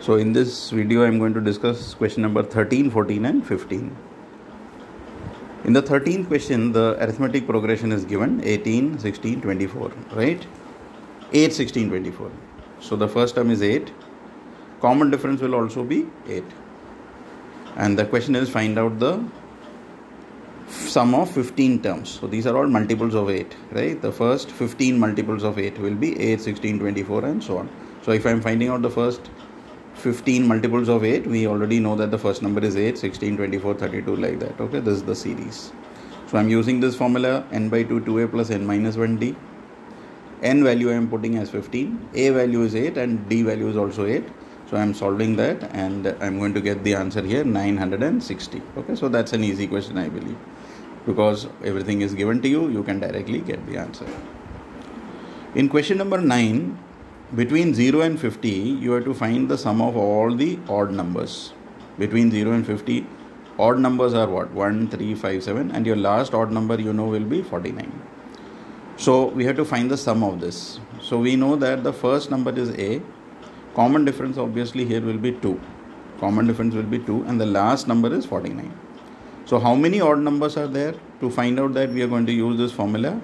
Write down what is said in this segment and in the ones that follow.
So in this video I am going to discuss question number 13, 14 and 15. In the 13th question the arithmetic progression is given 18, 16, 24, right? 8, 16, 24. So the first term is 8. Common difference will also be 8. And the question is find out the sum of 15 terms. So these are all multiples of 8, right? The first 15 multiples of 8 will be 8, 16, 24 and so on. So if I am finding out the first 15 multiples of 8 we already know that the first number is 8 16 24 32 like that okay? This is the series. So i'm using this formula n by 2 2a plus n minus 1d n value i am putting as 15 a value is 8 and d value is also 8 so i'm solving that and i'm going to get the answer here 960 okay? So that's an easy question i believe. Because everything is given to you you can directly get the answer. In question number 9 between 0 and 50 you have to find the sum of all the odd numbers. Between 0 and 50 odd numbers are what? 1 3 5 7 and your last odd number you know will be 49 so we have to find the sum of this. So we know that the first number is a. Common difference obviously here will be 2 common difference will be 2 and the last number is 49 so how many odd numbers are there? To find out that we are going to use this formula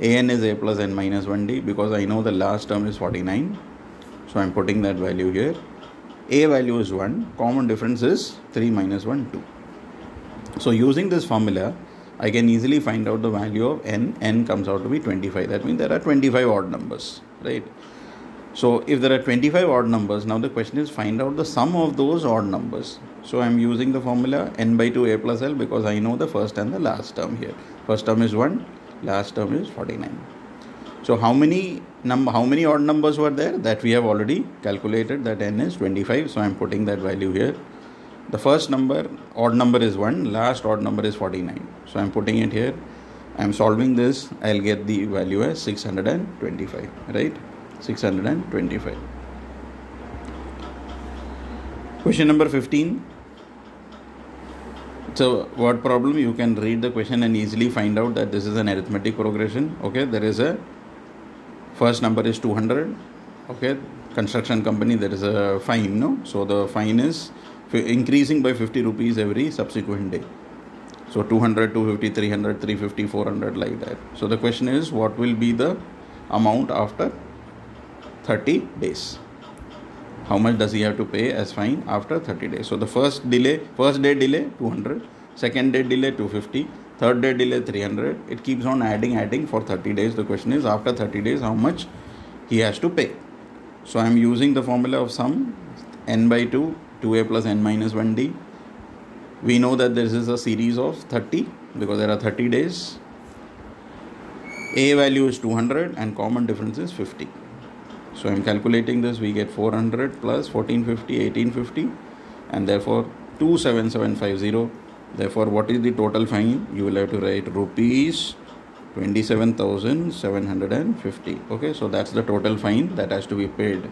an is a plus n minus 1d because I know the last term is 49 so I'm putting that value here. A value is 1 common difference is 3 minus 1 2 so using this formula I can easily find out the value of n n comes out to be 25 that means there are 25 odd numbers right? So if there are 25 odd numbers now the question is find out the sum of those odd numbers. So I'm using the formula n by 2 a plus l because I know the first and the last term here. First term is 1 last term is 49 so how many number how many odd numbers were there that we have already calculated that n is 25 so i'm putting that value here. The first number odd number is 1 last odd number is 49 so i'm putting it here. I'm solving this. I'll get the value as 625 right? 625 question number 15 so word problem? You can read the question and easily find out that this is an arithmetic progression okay? There is a first number is 200 okay? Construction company there is a fine no? So the fine is increasing by 50 rupees every subsequent day. So 200 250 300 350 400 like that. So the question is what will be the amount after 30 days how much does he have to pay as fine after 30 days? So the first delay first day delay 200 second day delay 250 third day delay 300 it keeps on adding adding for 30 days. The question is after 30 days how much he has to pay? So i am using the formula of sum n by 2 2a plus n minus 1d we know that this is a series of 30 because there are 30 days. A value is 200 and common difference is 50 so I'm calculating this we get 400 plus 1450 1850 and therefore 27750 therefore what is the total fine? You will have to write rupees 27750 okay so that's the total fine that has to be paid